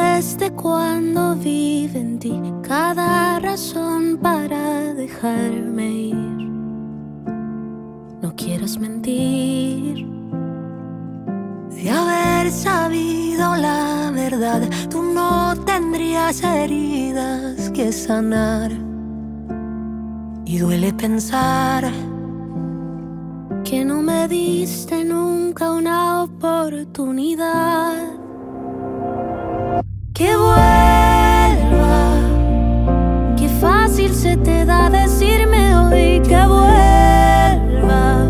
desde cuando vive en ti cada razón para dejarme ir. No quieras mentir. De haber sabido la verdad, tú no tendrías heridas que sanar. Y duele pensar que no me diste nunca una oportunidad. Que vuelva, qué fácil se te da decirme hoy que vuelva,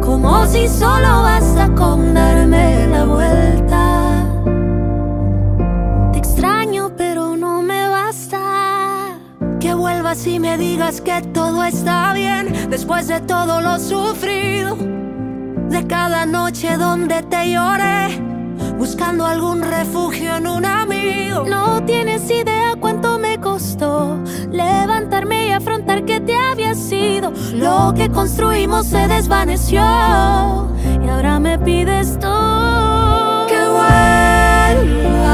como si solo basta con darme la vuelta. Te extraño, pero no me basta. Que vuelvas y me digas que todo está bien después de todo lo sufrido, de cada noche donde te lloré buscando algún refugio en un amigo. No tienes idea cuánto me costó levantarme y afrontar que te había sido. Lo que construimos se desvaneció y ahora me pides tú que vuelva.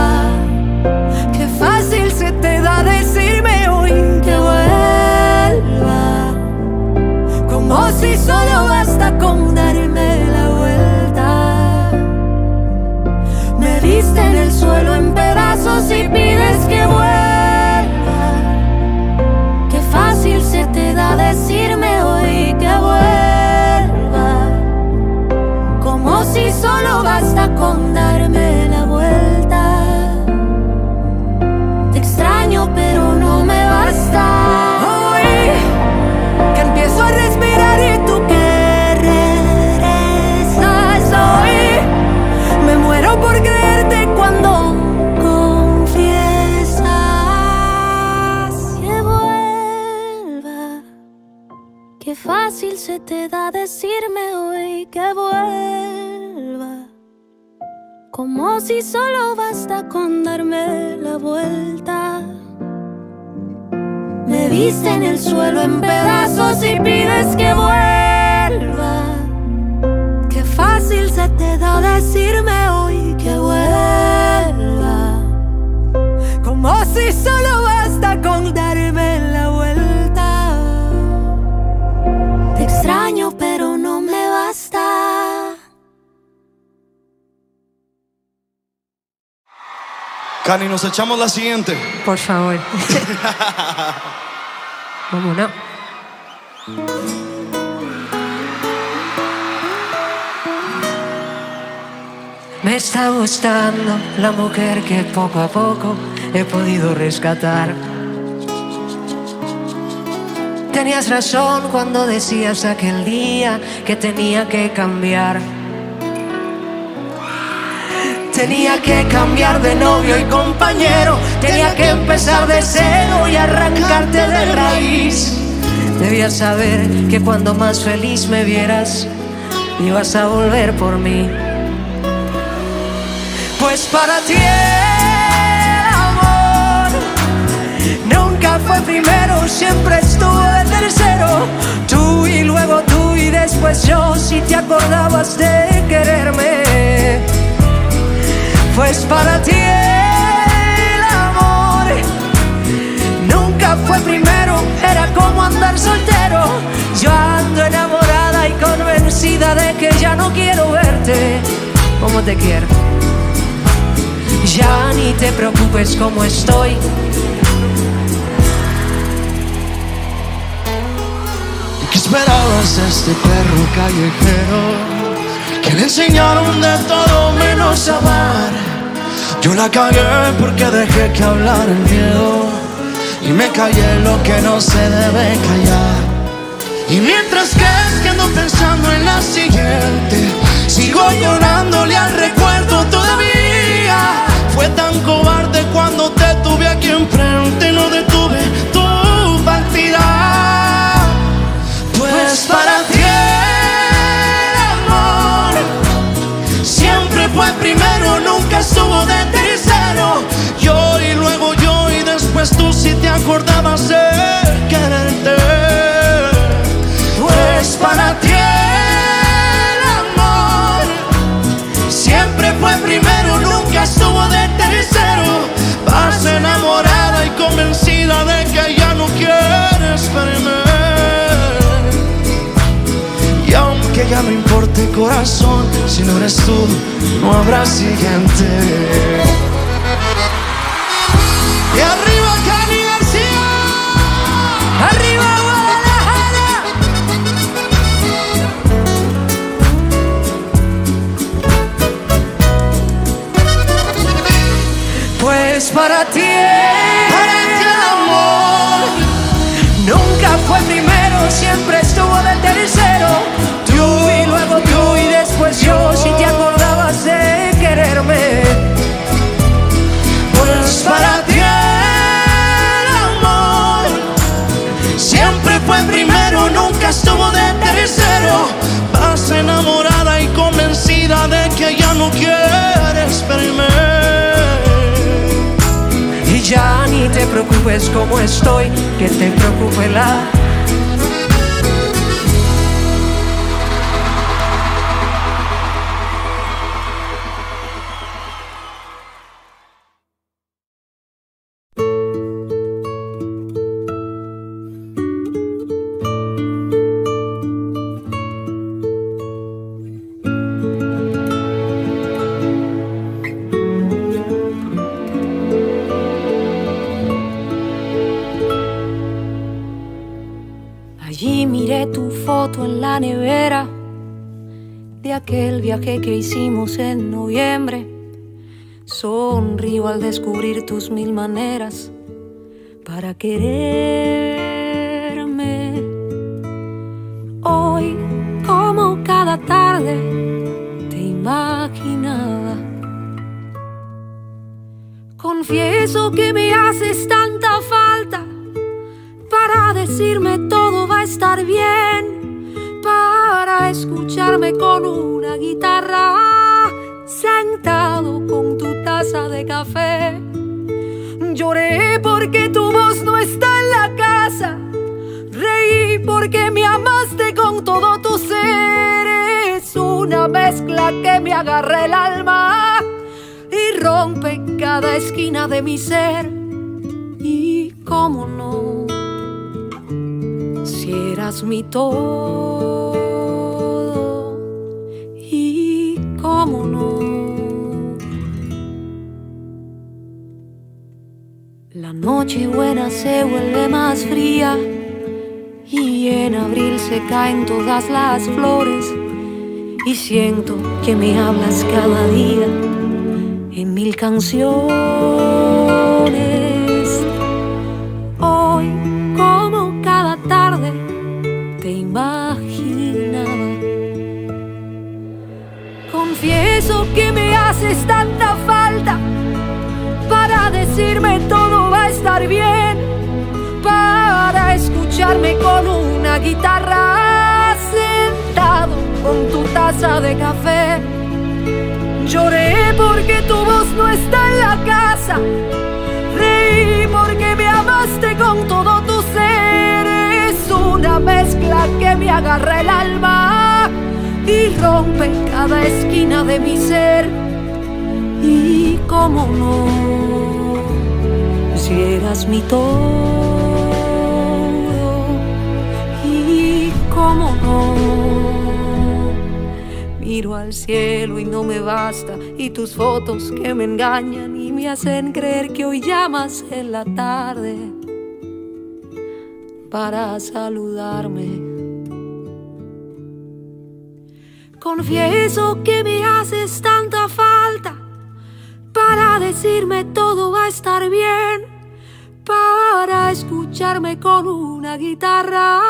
Qué fácil se te da decirme hoy que vuelva. Como si solo basta con darme En el suelo en pedazos y pides que vuelva. Qué fácil se te da decirme hoy que vuelva. Como si solo basta con darme la vuelta. Te extraño, pero no me basta. Te da decirme hoy que vuelva. Como si solo basta con darme la vuelta. Me viste en el suelo en pedazos y pides que vuelva. Qué fácil se te da decirme hoy que vuelva. Como si solo Cani, nos echamos la siguiente. Por favor. Vámonos. Me está gustando la mujer que poco a poco he podido rescatar. Tenías razón cuando decías aquel día que tenía que cambiar. Tenía que cambiar de novio y compañero. Tenía que empezar de cero y arrancarte de raíz. Debías saber que cuando más feliz me vieras, ibas a volver por mí. Pues para ti el amor nunca fue primero, siempre estuvo de tercero. Tú y luego tú y después yo, si te acordabas de quererme. Pues para ti el amor nunca fue primero, era como andar soltero. Yo ando enamorada y convencida de que ya no quiero verte como te quiero. Ya ni te preocupes como estoy. ¿Qué esperabas de este perro callejero? Que le enseñaron de todo menos amar. Yo la cagué porque dejé que hablara el miedo. Y me callé lo que no se debe callar. Y mientras que ando pensando en la siguiente, sigo llorándole al recuerdo todavía. Fue tan cobarde cuando te tuve aquí enfrente, estuvo de tercero. Yo y luego yo y después tú si te acordabas de quererte. Pues para ti el amor siempre fue primero, nunca estuvo de tercero. Vas enamorada y convencida de que Si no eres tú, no habrá siguiente. Y arriba, Cani García. ¡Arriba, Guadalajara! Pues para ti, Para ti el amor. nunca fue primero, siempre estuvo de tercero. Tú y luego tú después yo, si te acordabas de quererme. Pues para ti el amor siempre fue primero, nunca estuvo de tercero. Vas enamorada y convencida de que ya no quieres verme. Y ya ni te preocupes como estoy, que te preocupe la. Que hicimos en noviembre. Sonrío al descubrir tus mil maneras para quererme. Hoy, como cada tarde, te imaginaba. Confieso que me haces tanta escucharme con una guitarra, sentado con tu taza de café. Lloré porque tu voz no está en la casa, reí porque me amaste con todo tu ser, es una mezcla que me agarra el alma y rompe cada esquina de mi ser. Y cómo no si eras mi todo La noche buena se vuelve más fría y en abril se caen todas las flores y siento que me hablas cada día en mil canciones. Con una guitarra sentado con tu taza de café. Lloré porque tu voz no está en la casa. Reí porque me amaste con todo tu ser. Es una mezcla que me agarra el alma y rompe cada esquina de mi ser. Y cómo no, si eras mi todo. Miro al cielo y no me basta, y tus fotos que me engañan y me hacen creer que hoy llamas en la tarde para saludarme. Confieso que me haces tanta falta para decirme todo va a estar bien, para escucharme con una guitarra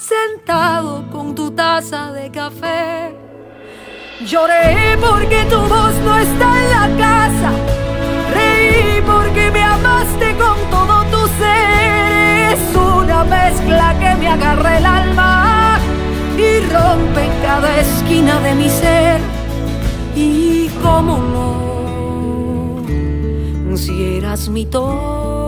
sentado con tu taza de café. Lloré porque tu voz no está en la casa. Reí porque me amaste con todo tu ser. Es una mezcla que me agarra el alma y rompe cada esquina de mi ser. Y cómo no, si eras mi todo.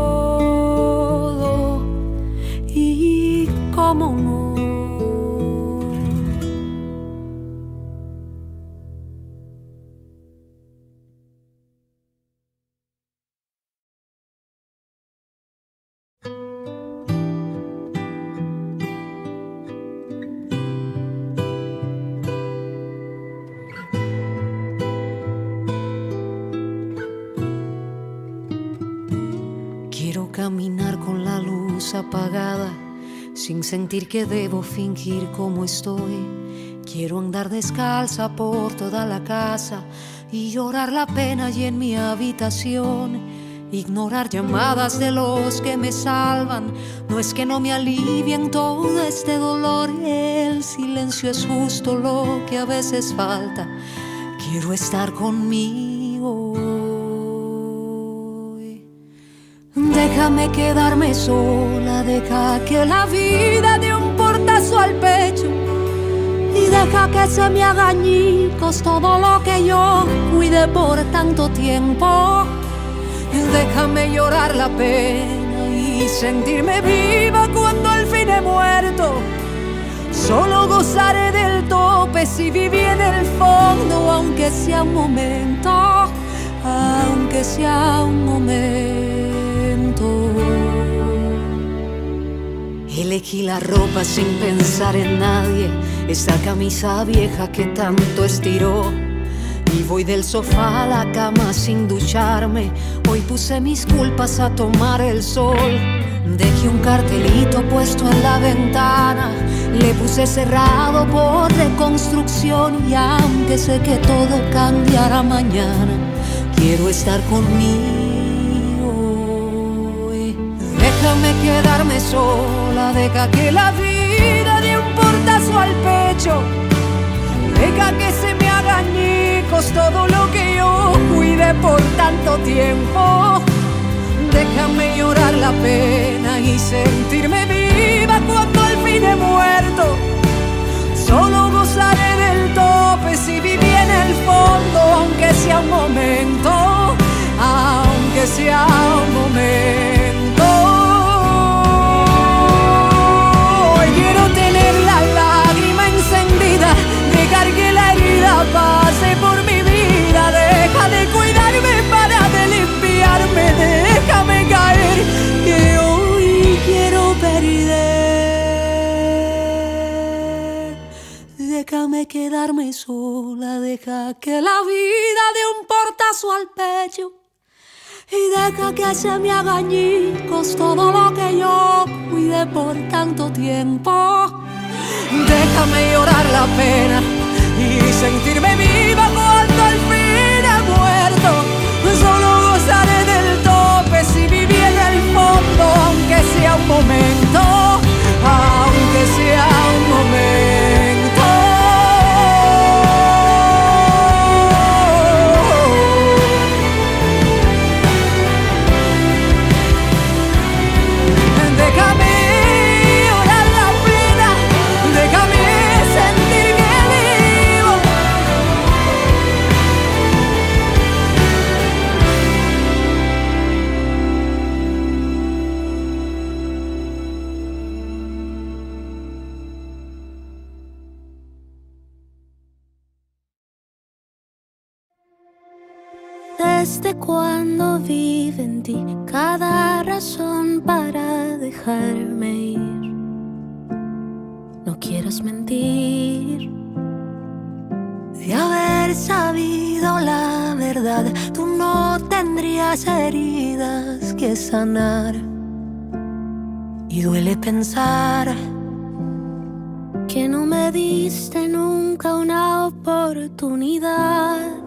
Caminar con la luz apagada, sin sentir que debo fingir como estoy. Quiero andar descalza por toda la casa y llorar la pena y en mi habitación. Ignorar llamadas de los que me salvan, no es que no me alivien todo este dolor. El silencio es justo lo que a veces falta. Quiero estar conmigo. Déjame quedarme sola, deja que la vida dé un portazo al pecho y deja que se me haga todo lo que yo cuide por tanto tiempo. Déjame llorar la pena y sentirme viva cuando al fin he muerto. Solo gozaré del tope si viví en el fondo, aunque sea un momento, aunque sea un momento. Elegí la ropa sin pensar en nadie, esa camisa vieja que tanto estiró. Y voy del sofá a la cama sin ducharme. Hoy puse mis culpas a tomar el sol. Dejé un cartelito puesto en la ventana. Le puse cerrado por reconstrucción. Y aunque sé que todo cambiará mañana, quiero estar conmigo. Quedarme sola. Deja que la vida dé un portazo al pecho. Deja que se me haga añicos todo lo que yo cuide por tanto tiempo. Déjame llorar la pena y sentirme viva cuando al fin he muerto. Solo gozaré del tope si viví en el fondo, aunque sea un momento, aunque sea un momento. Quedarme sola, deja que la vida dé un portazo al pecho. Y deja que se me haga añicos todo lo que yo cuide por tanto tiempo. Déjame llorar la pena y sentirme viva cuando al fin he muerto. Solo gozaré del tope si viví en el fondo, aunque sea un momento, Desde cuando vive en ti cada razón para dejarme ir. No quieras mentir. De haber sabido la verdad, tú no tendrías heridas que sanar. Y duele pensar Que no me diste nunca una oportunidad.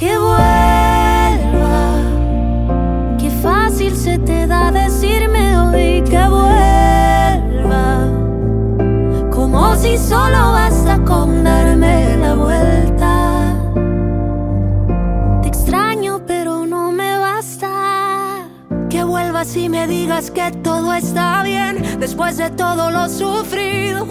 Que vuelva. Qué fácil se te da decirme hoy que vuelva. Como si solo basta con darme la vuelta. Te extraño, pero no me basta. que vuelvas y me digas que todo está bien después de todo lo sufrido.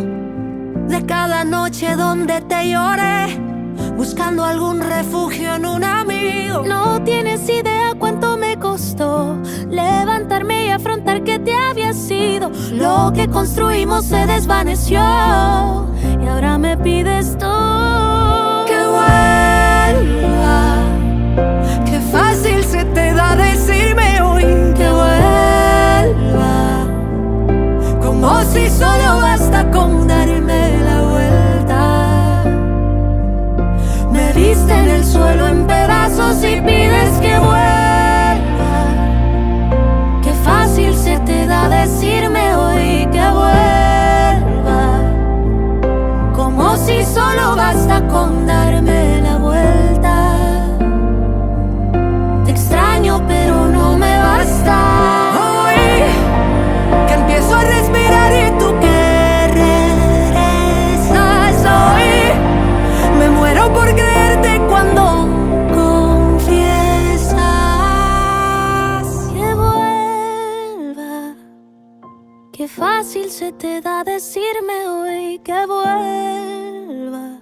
De cada noche donde te lloré, buscando algún refugio en un amigo. No tienes idea cuánto me costó levantarme y afrontar que te había sido. Lo que construimos se desvaneció y ahora me pides tú que vuelva. Qué fácil se te da decirme hoy que vuelva. Como si solo basta con si solo basta con darme la vuelta. Te extraño, pero no me basta. Se te da decirme hoy que vuelva?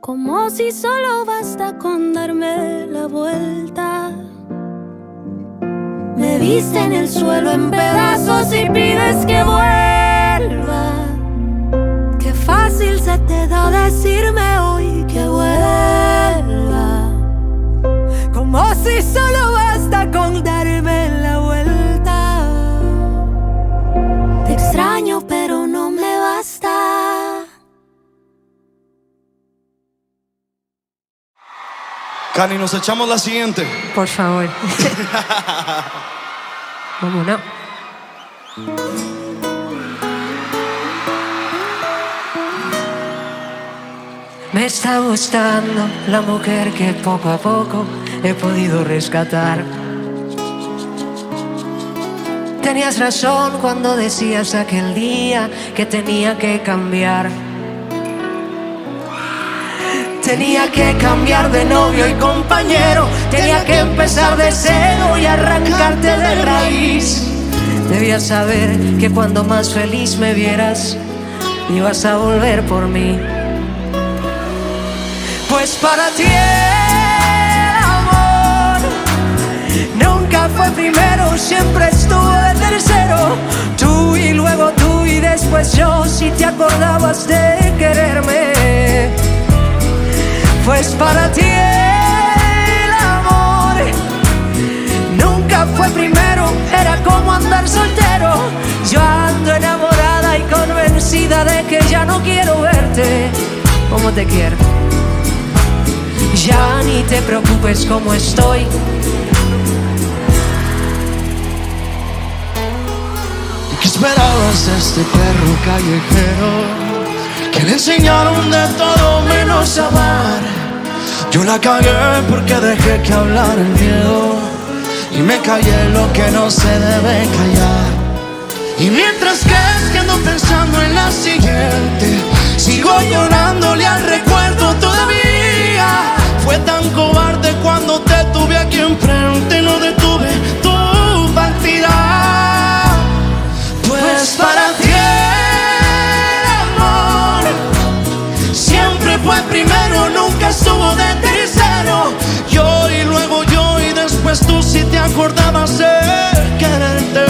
Como si solo basta con darme la vuelta. Me viste en el suelo en pedazos y pides que vuelva. Qué fácil se te da decirme hoy que vuelva. Como si solo Cani, nos echamos la siguiente. Por favor. Vámonos. Me está gustando la mujer que poco a poco he podido rescatar. Tenías razón cuando decías aquel día que tenía que cambiar. Tenía que cambiar de novio y compañero. Tenía que empezar de cero y arrancarte de raíz. Debías saber que cuando más feliz me vieras, ibas a volver por mí. Pues para ti el amor nunca fue primero, siempre estuvo de tercero. Tú y luego tú y después yo, si te acordabas de quererme. Pues para ti el amor nunca fue primero, era como andar soltero. Yo ando enamorada y convencida de que ya no quiero verte como te quiero. Ya ni te preocupes como estoy. ¿Y qué esperabas de este perro callejero? Que le enseñaron de todo menos amar. Yo la cagué porque dejé que hablara el miedo. Y me callé lo que no se debe callar. Y mientras que ando pensando en la siguiente, sigo llorándole al recuerdo todavía. Fue tan cobarde cuando te tuve aquí enfrente, no detuve tu si te acordabas de quererte.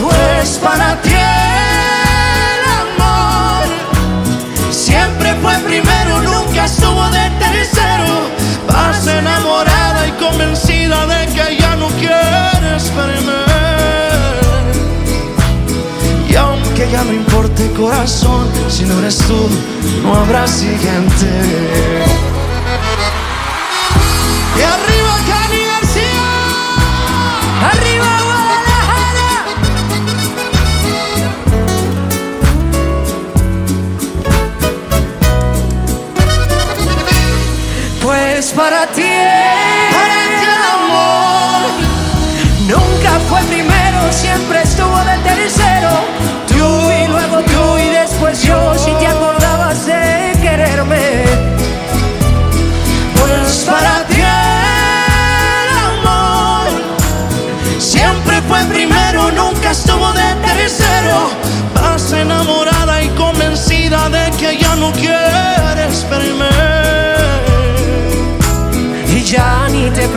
Pues para ti el amor siempre fue primero, nunca estuvo de tercero. Vas enamorada y convencida de que ya no quieres verme. Y aunque ya no importe corazón, si no eres tú, no habrá siguiente. Para ti Para ti el amor. Nunca fue primero, siempre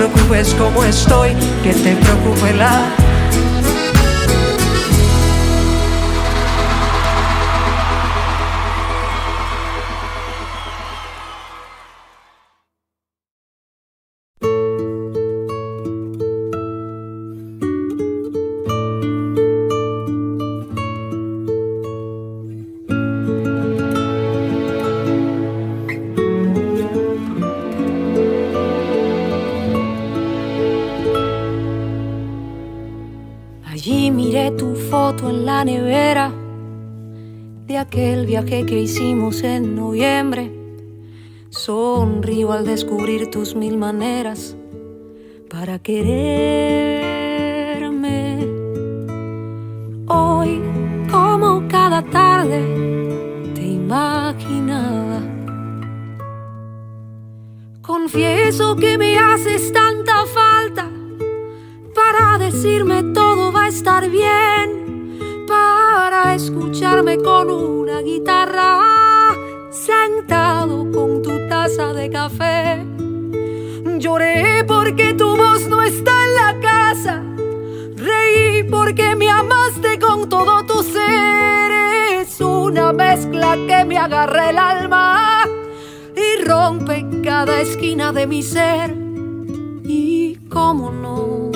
preocupes como estoy, que te preocupe la que hicimos en noviembre. Sonrío al descubrir tus mil maneras para quererme. Hoy, como cada tarde, te imaginaba. Confieso que me café. Lloré porque tu voz no está en la casa, reí porque me amaste con todo tu ser. Es una mezcla que me agarra el alma y rompe cada esquina de mi ser. Y cómo no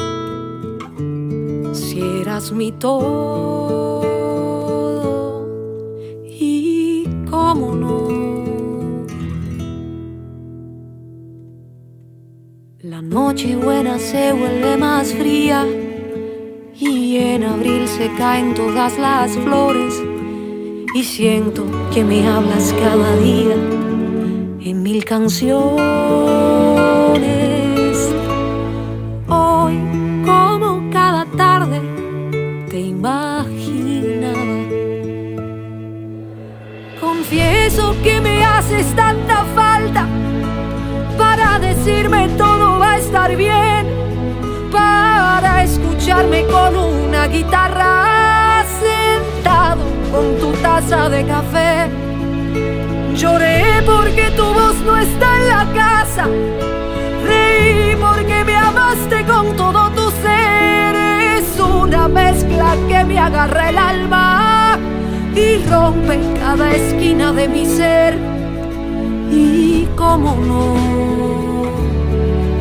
si eras mi todo y cómo no. La noche buena se vuelve más fría y en abril se caen todas las flores y siento que me hablas cada día en mil canciones. Hoy como cada tarde te imaginaba. Confieso que me haces tanta con una guitarra sentado con tu taza de café. Lloré porque tu voz no está en la casa reí porque me amaste con todo tu ser. Es una mezcla que me agarra el alma y rompe cada esquina de mi ser. Y cómo no,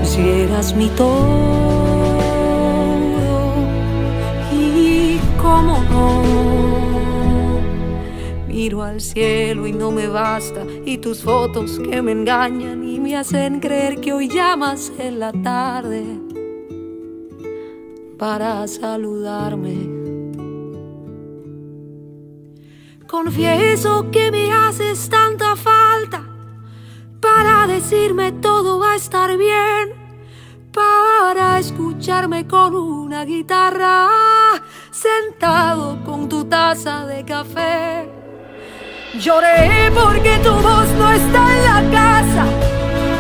si mi todo. Miro al cielo y no me basta, y tus fotos que me engañan y me hacen creer que hoy llamas en la tarde para saludarme. Confieso que me haces tanta falta para decirme todo va a estar bien, para escucharme con una guitarra sentado con tu taza de café. Lloré porque tu voz no está en la casa.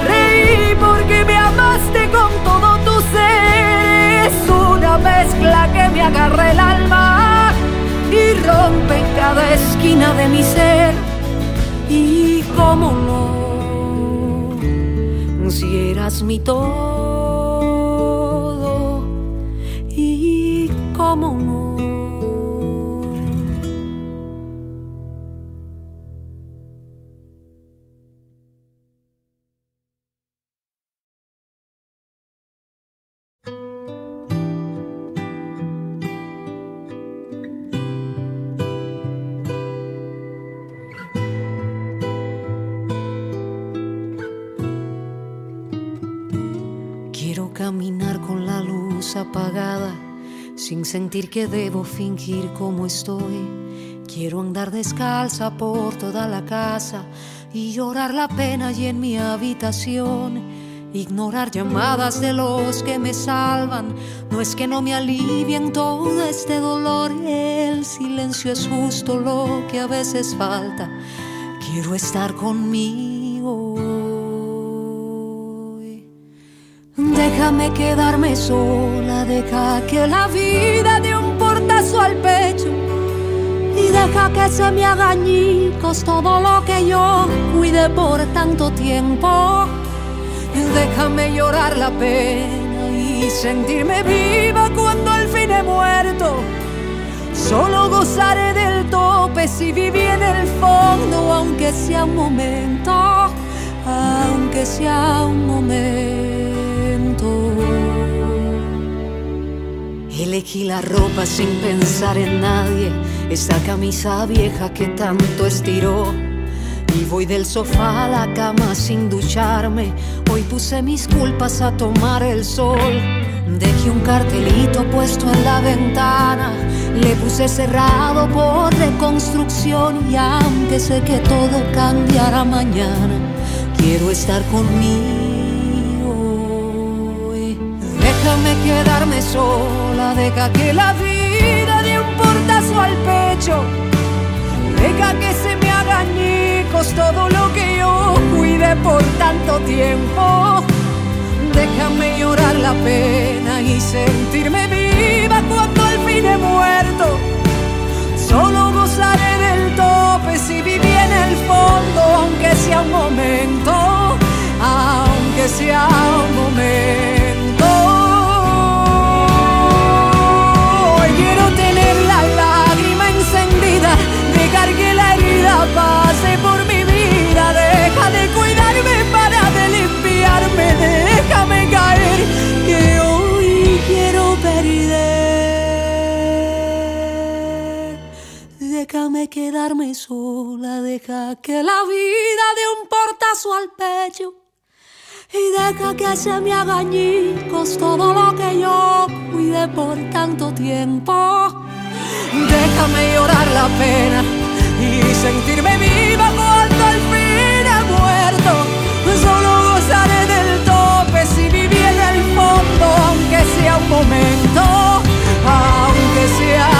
Reí porque me amaste con todo tu ser. Es una mezcla que me agarra el alma y rompe cada esquina de mi ser. Y cómo no, si eras mi todo. Caminar con la luz apagada, sin sentir que debo fingir como estoy. Quiero andar descalza por toda la casa y llorar la pena y en mi habitación. Ignorar llamadas de los que me salvan. No es que no me alivien todo este dolor. El silencio es justo lo que a veces falta. Quiero estar conmigo. Déjame quedarme sola, deja que la vida dé un portazo al pecho y deja que se me haga añicos todo lo que yo cuide por tanto tiempo. Déjame llorar la pena y sentirme viva cuando al fin he muerto. Solo gozaré del tope si viví en el fondo, aunque sea un momento, aunque sea un momento. Elegí la ropa sin pensar en nadie, esa camisa vieja que tanto estiró. Y voy del sofá a la cama sin ducharme. Hoy puse mis culpas a tomar el sol. Dejé un cartelito puesto en la ventana. Le puse cerrado por reconstrucción. Y aunque sé que todo cambiará mañana, quiero estar conmigo. Quedarme sola, deja que la vida dé un portazo al pecho. Deja que se me haga añicos todo lo que yo cuide por tanto tiempo. Déjame llorar la pena y sentirme viva cuando al fin he muerto. Solo pasaré del tope si viví en el fondo, aunque sea un momento, aunque sea un momento. déjame quedarme sola, deja que la vida dé un portazo al pecho y deja que se me haga añicos todo lo que yo cuidé por tanto tiempo. Déjame llorar la pena y sentirme viva cuando al fin he muerto. Solo gozaré del tope si viví el fondo, aunque sea un momento, aunque sea